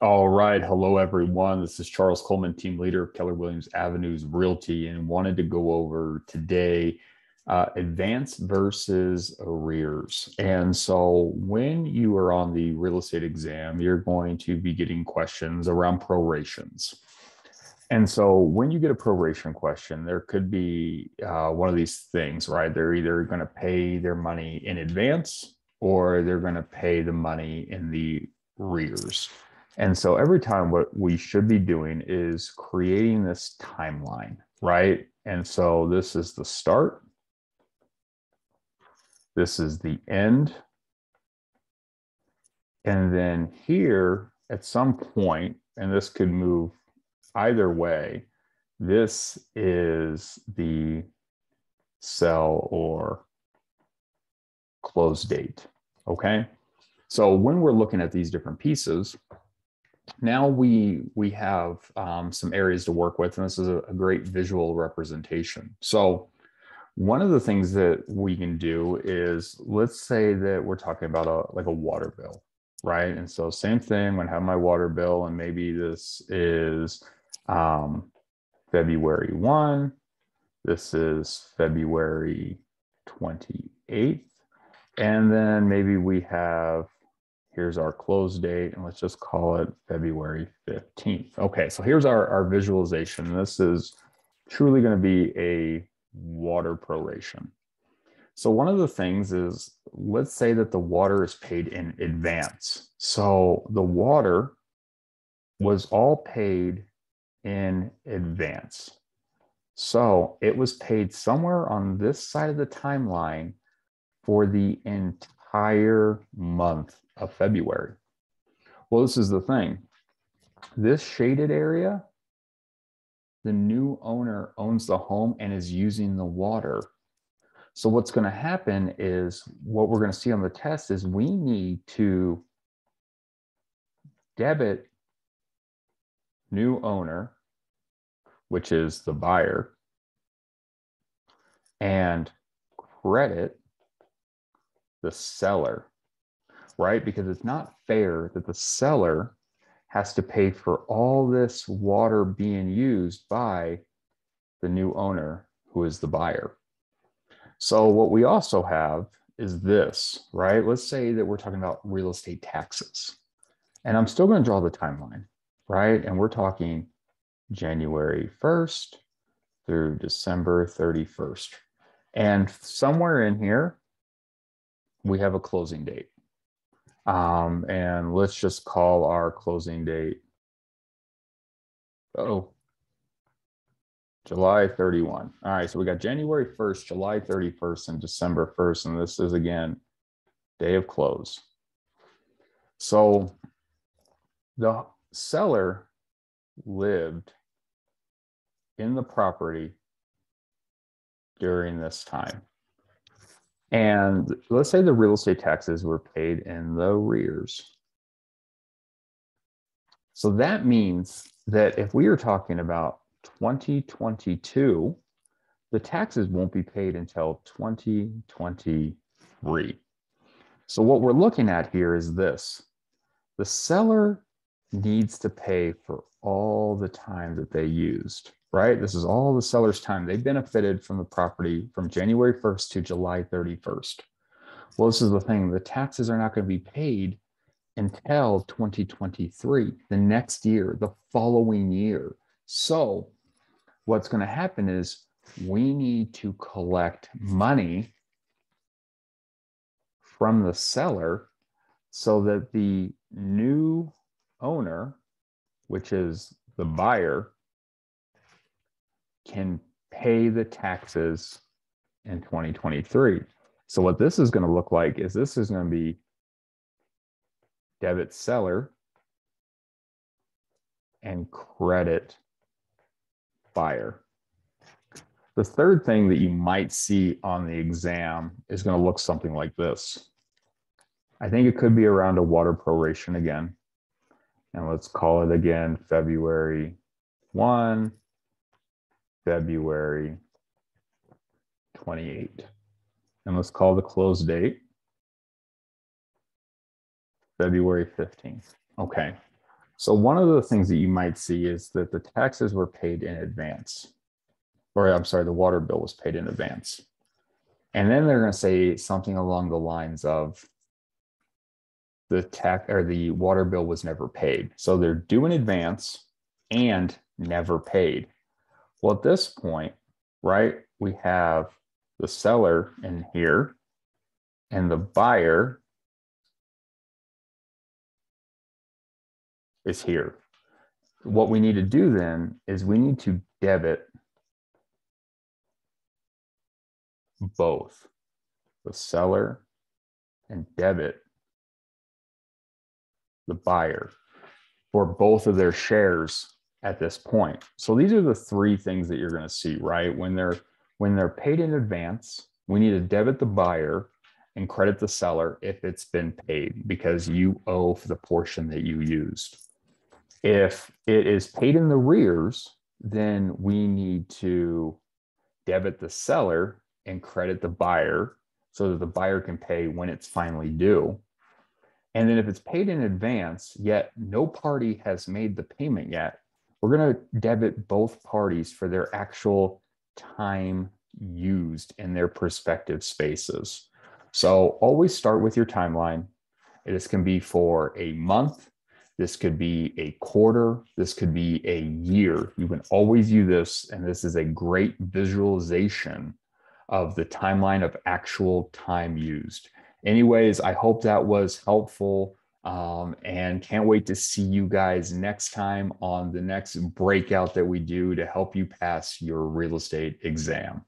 All right. Hello, everyone. This is Charles Coleman, team leader of Keller Williams Avenues Realty, and wanted to go over today uh, advance versus arrears. And so, when you are on the real estate exam, you're going to be getting questions around prorations. And so, when you get a proration question, there could be uh, one of these things, right? They're either going to pay their money in advance or they're going to pay the money in the arrears. And so every time what we should be doing is creating this timeline, right? And so this is the start. This is the end. And then here at some point, and this could move either way, this is the sell or close date. Okay. So when we're looking at these different pieces, now we we have um, some areas to work with, and this is a, a great visual representation. So one of the things that we can do is let's say that we're talking about a like a water bill, right? And so same thing, I'm gonna have my water bill, and maybe this is um, February 1, this is February 28th, and then maybe we have Here's our close date, and let's just call it February 15th. Okay, so here's our, our visualization. This is truly going to be a water proration. So one of the things is, let's say that the water is paid in advance. So the water was all paid in advance. So it was paid somewhere on this side of the timeline for the entire month of February. Well, this is the thing. This shaded area, the new owner owns the home and is using the water. So what's going to happen is what we're going to see on the test is we need to debit new owner, which is the buyer, and credit the seller, right? Because it's not fair that the seller has to pay for all this water being used by the new owner who is the buyer. So, what we also have is this, right? Let's say that we're talking about real estate taxes. And I'm still going to draw the timeline, right? And we're talking January 1st through December 31st. And somewhere in here, we have a closing date. Um, and let's just call our closing date. Oh, July 31. All right, so we got January 1st, July 31st, and December 1st. And this is again, day of close. So the seller lived in the property during this time. And let's say the real estate taxes were paid in the arrears. So that means that if we are talking about 2022, the taxes won't be paid until 2023. So what we're looking at here is this. The seller needs to pay for all the time that they used right? This is all the seller's time. They benefited from the property from January 1st to July 31st. Well, this is the thing the taxes are not going to be paid until 2023, the next year, the following year. So, what's going to happen is we need to collect money from the seller so that the new owner, which is the buyer, can pay the taxes in 2023. So what this is going to look like is this is going to be debit seller and credit buyer. The third thing that you might see on the exam is going to look something like this. I think it could be around a water proration again. And let's call it again February 1, February 28. And let's call the close date February 15th. Okay. So one of the things that you might see is that the taxes were paid in advance. Or I'm sorry, the water bill was paid in advance. And then they're going to say something along the lines of the tax or the water bill was never paid. So they're due in advance and never paid. Well, at this point, right, we have the seller in here and the buyer is here. What we need to do then is we need to debit both the seller and debit the buyer for both of their shares at this point. So these are the three things that you're going to see, right? When they're when they're paid in advance, we need to debit the buyer and credit the seller if it's been paid because you owe for the portion that you used. If it is paid in the arrears, then we need to debit the seller and credit the buyer so that the buyer can pay when it's finally due. And then if it's paid in advance, yet no party has made the payment yet, we're going to debit both parties for their actual time used in their respective spaces. So always start with your timeline. This can be for a month. This could be a quarter. This could be a year. You can always use this, and this is a great visualization of the timeline of actual time used. Anyways, I hope that was helpful. Um, and can't wait to see you guys next time on the next breakout that we do to help you pass your real estate exam.